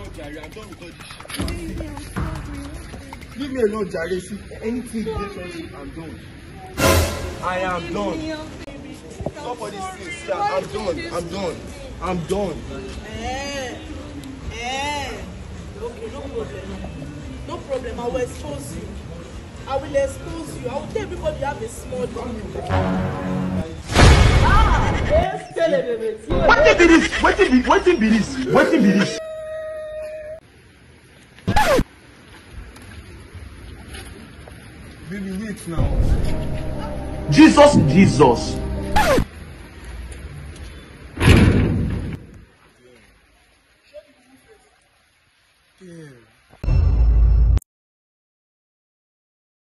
alone, Jare. I'm done with all this shit. Leave me alone, Jare. See, anything relationship, I'm done. I am done. somebody all these things. Yeah, I'm done. I'm done. I'm done. Eh, eh. Okay, no problem. No problem. I will expose you. I will expose you. I will tell everybody you have a small dick. Ah, yes, tell everybody. Wetin be this? Wetin be wetin be this? Wetin be this? Baby, now. Jesus, Jesus. Yeah.